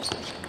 Gracias.